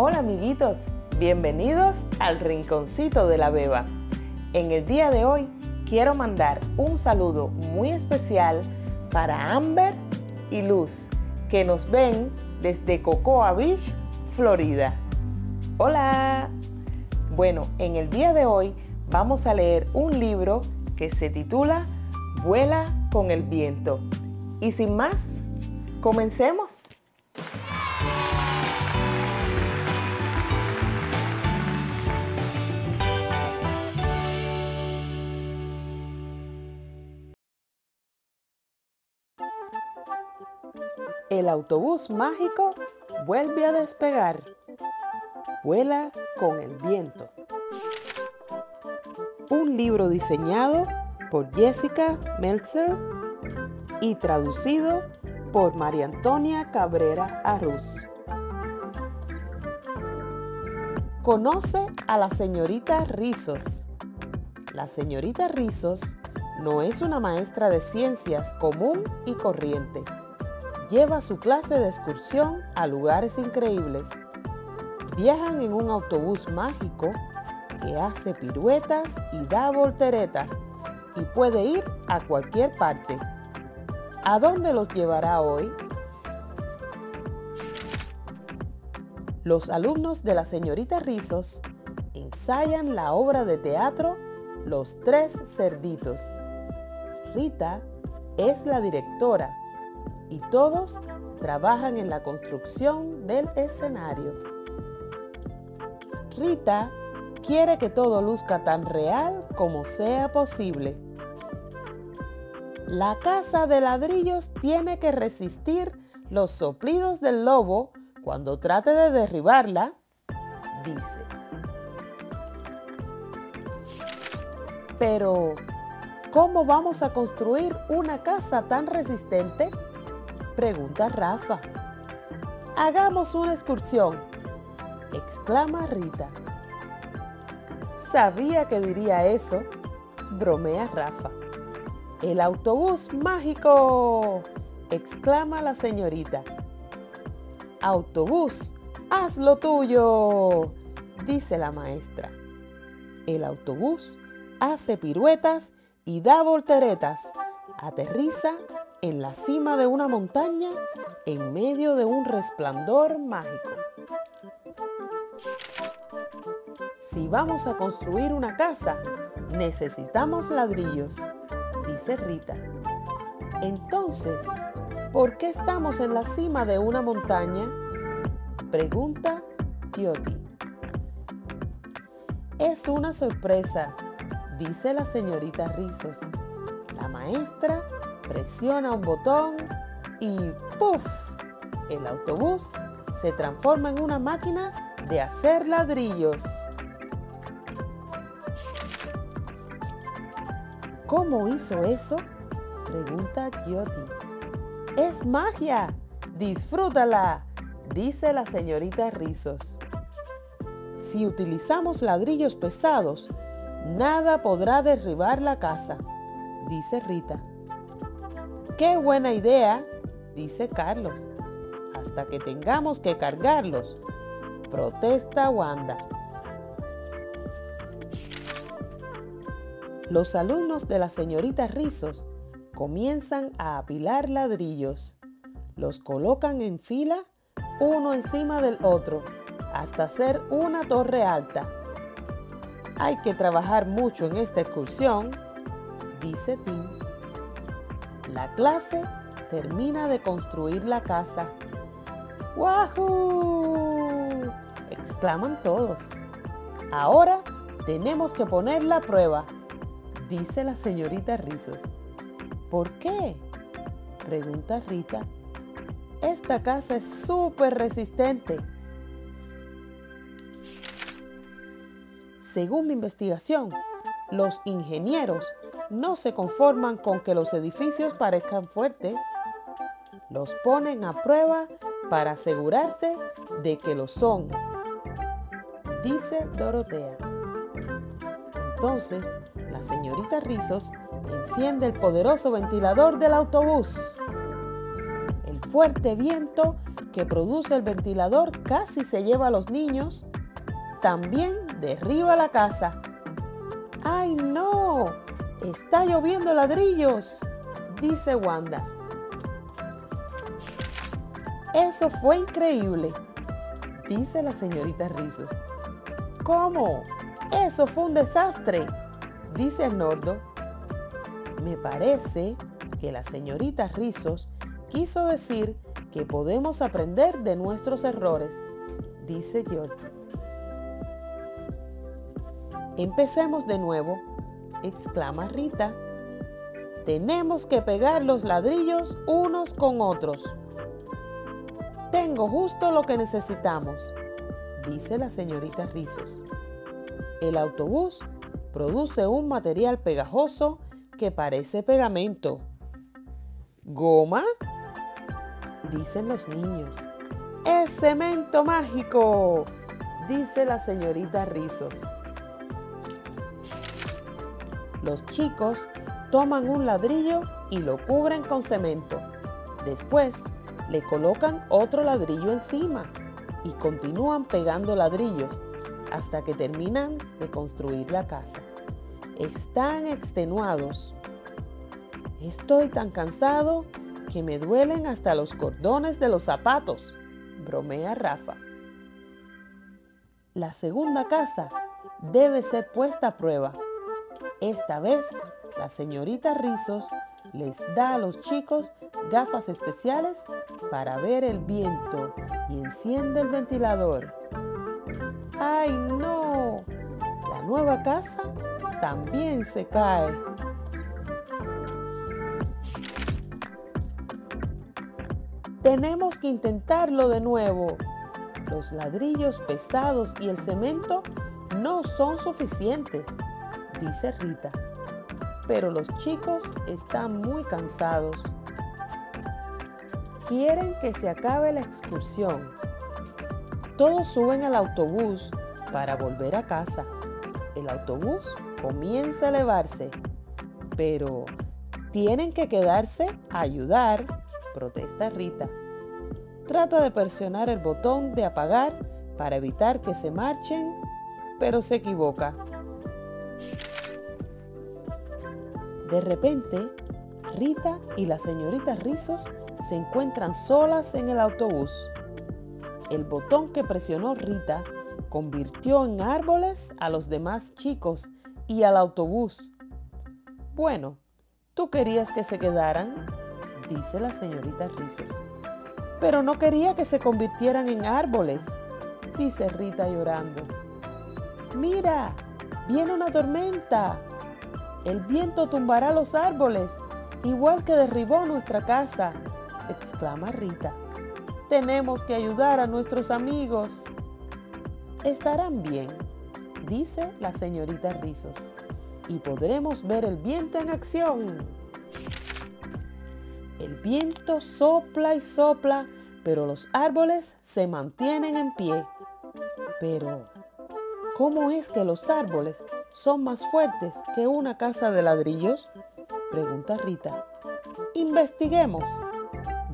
Hola amiguitos, bienvenidos al Rinconcito de la Beba. En el día de hoy quiero mandar un saludo muy especial para Amber y Luz, que nos ven desde Cocoa Beach, Florida. Hola. Bueno, en el día de hoy vamos a leer un libro que se titula Vuela con el viento. Y sin más, comencemos. El autobús mágico vuelve a despegar. Vuela con el viento. Un libro diseñado por Jessica Meltzer y traducido por María Antonia Cabrera Arús. Conoce a la señorita Rizos. La señorita Rizos no es una maestra de ciencias común y corriente. Lleva su clase de excursión a lugares increíbles. Viajan en un autobús mágico que hace piruetas y da volteretas y puede ir a cualquier parte. ¿A dónde los llevará hoy? Los alumnos de la señorita Rizos ensayan la obra de teatro Los Tres Cerditos. Rita es la directora y todos trabajan en la construcción del escenario. Rita quiere que todo luzca tan real como sea posible. La casa de ladrillos tiene que resistir los soplidos del lobo cuando trate de derribarla, dice. Pero, ¿cómo vamos a construir una casa tan resistente? Pregunta Rafa. Hagamos una excursión, exclama Rita. Sabía que diría eso, bromea Rafa. El autobús mágico, exclama la señorita. Autobús, haz lo tuyo, dice la maestra. El autobús hace piruetas y da volteretas. Aterriza en la cima de una montaña en medio de un resplandor mágico. Si vamos a construir una casa, necesitamos ladrillos, dice Rita. Entonces, ¿por qué estamos en la cima de una montaña? Pregunta Tioti. Es una sorpresa, dice la señorita Rizos. La maestra presiona un botón y ¡puff! El autobús se transforma en una máquina de hacer ladrillos. ¿Cómo hizo eso? Pregunta Gioti. Es magia. Disfrútala, dice la señorita Rizos. Si utilizamos ladrillos pesados, nada podrá derribar la casa, dice Rita. ¡Qué buena idea! dice Carlos. Hasta que tengamos que cargarlos, protesta Wanda. Los alumnos de la señorita Rizos comienzan a apilar ladrillos. Los colocan en fila, uno encima del otro, hasta hacer una torre alta. Hay que trabajar mucho en esta excursión, dice Tim. La clase termina de construir la casa. ¡Wahoo! exclaman todos. Ahora tenemos que poner la prueba dice la señorita Rizos. ¿Por qué? Pregunta Rita. Esta casa es súper resistente. Según mi investigación, los ingenieros no se conforman con que los edificios parezcan fuertes. Los ponen a prueba para asegurarse de que lo son, dice Dorotea. Entonces, la señorita Rizos enciende el poderoso ventilador del autobús. El fuerte viento que produce el ventilador casi se lleva a los niños, también derriba la casa. ¡Ay no! Está lloviendo ladrillos, dice Wanda. Eso fue increíble, dice la señorita Rizos. ¿Cómo? Eso fue un desastre, dice Arnoldo. Me parece que la señorita Rizos quiso decir que podemos aprender de nuestros errores, dice George. Empecemos de nuevo, exclama Rita. Tenemos que pegar los ladrillos unos con otros. Tengo justo lo que necesitamos, dice la señorita Rizos. El autobús produce un material pegajoso que parece pegamento. ¿Goma? Dicen los niños. ¡Es cemento mágico! Dice la señorita Rizos. Los chicos toman un ladrillo y lo cubren con cemento. Después le colocan otro ladrillo encima y continúan pegando ladrillos hasta que terminan de construir la casa. Están extenuados. Estoy tan cansado que me duelen hasta los cordones de los zapatos, bromea Rafa. La segunda casa debe ser puesta a prueba. Esta vez, la señorita Rizos les da a los chicos gafas especiales para ver el viento y enciende el ventilador. ¡Ay no! La nueva casa también se cae. Tenemos que intentarlo de nuevo. Los ladrillos pesados y el cemento no son suficientes, dice Rita. Pero los chicos están muy cansados. Quieren que se acabe la excursión. Todos suben al autobús para volver a casa. El autobús comienza a elevarse, pero tienen que quedarse a ayudar protesta Rita. Trata de presionar el botón de apagar para evitar que se marchen, pero se equivoca. De repente, Rita y la señorita Rizos se encuentran solas en el autobús. El botón que presionó Rita convirtió en árboles a los demás chicos y al autobús. Bueno, ¿tú querías que se quedaran? dice la señorita Rizos. Pero no quería que se convirtieran en árboles, dice Rita llorando. Mira, viene una tormenta. El viento tumbará los árboles, igual que derribó nuestra casa, exclama Rita. Tenemos que ayudar a nuestros amigos. Estarán bien, dice la señorita Rizos, y podremos ver el viento en acción. El viento sopla y sopla, pero los árboles se mantienen en pie. Pero, ¿cómo es que los árboles son más fuertes que una casa de ladrillos? Pregunta Rita. Investiguemos,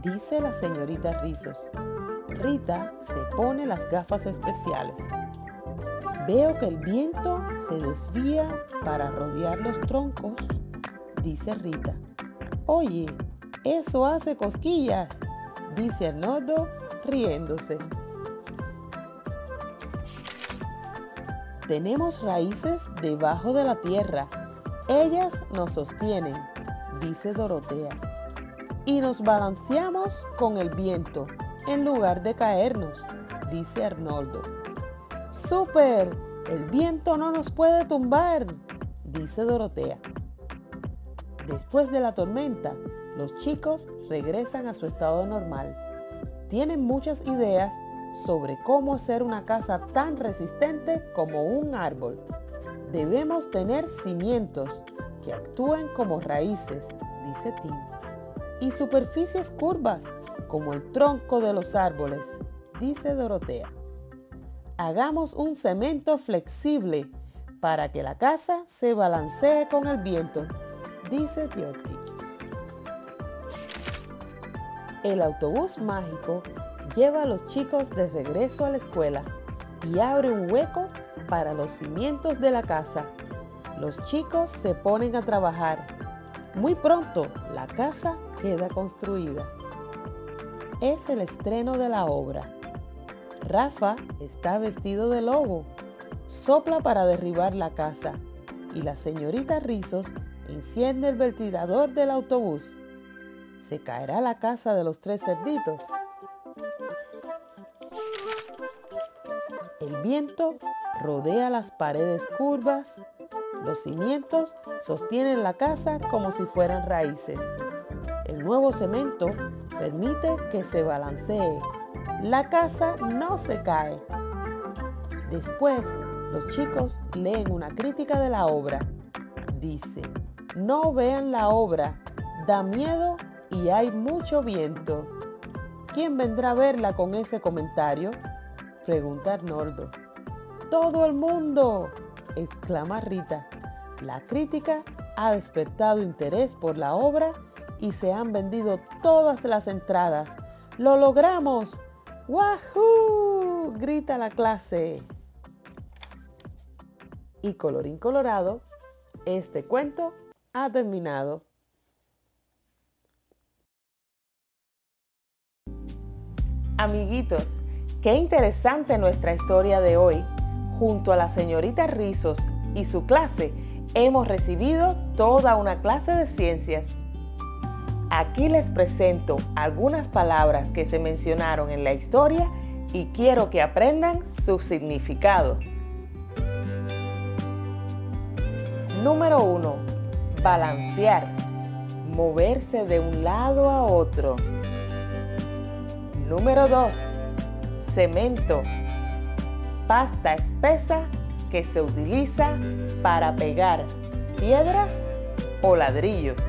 dice la señorita Rizos. Rita se pone las gafas especiales. Veo que el viento se desvía para rodear los troncos, dice Rita. Oye, eso hace cosquillas, dice Arnoldo riéndose. Tenemos raíces debajo de la tierra. Ellas nos sostienen, dice Dorotea. Y nos balanceamos con el viento en lugar de caernos, dice Arnoldo. ¡Súper! El viento no nos puede tumbar, dice Dorotea. Después de la tormenta, los chicos regresan a su estado normal. Tienen muchas ideas sobre cómo hacer una casa tan resistente como un árbol. Debemos tener cimientos que actúen como raíces, dice Tim, y superficies curvas como el tronco de los árboles, dice Dorotea. Hagamos un cemento flexible para que la casa se balancee con el viento, dice Tiotti. El autobús mágico lleva a los chicos de regreso a la escuela y abre un hueco para los cimientos de la casa. Los chicos se ponen a trabajar. Muy pronto la casa queda construida. Es el estreno de la obra. Rafa está vestido de lobo. Sopla para derribar la casa y la señorita Rizos enciende el ventilador del autobús. ¿Se caerá la casa de los tres cerditos? Viento rodea las paredes curvas. Los cimientos sostienen la casa como si fueran raíces. El nuevo cemento permite que se balancee. La casa no se cae. Después, los chicos leen una crítica de la obra. Dice, no vean la obra, da miedo y hay mucho viento. ¿Quién vendrá a verla con ese comentario? Pregunta Arnoldo. Todo el mundo, exclama Rita. La crítica ha despertado interés por la obra y se han vendido todas las entradas. ¡Lo logramos! ¡Wahoo! grita la clase. Y colorín colorado, este cuento ha terminado. Amiguitos, qué interesante nuestra historia de hoy. Junto a la señorita Rizos y su clase, hemos recibido toda una clase de ciencias. Aquí les presento algunas palabras que se mencionaron en la historia y quiero que aprendan su significado. Número 1. Balancear. Moverse de un lado a otro. Número 2. Cemento. Pasta espesa que se utiliza para pegar piedras o ladrillos.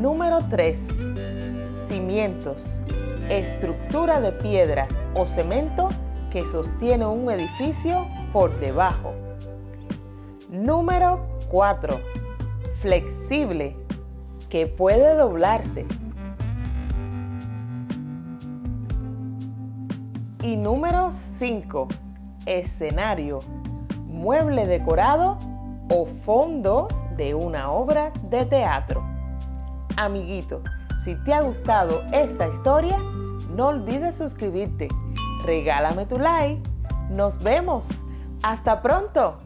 Número 3. Cimientos. Estructura de piedra o cemento que sostiene un edificio por debajo. Número 4. Flexible, que puede doblarse. Y número 5. Escenario, mueble decorado o fondo de una obra de teatro. Amiguito, si te ha gustado esta historia, no olvides suscribirte. Regálame tu like. Nos vemos. Hasta pronto.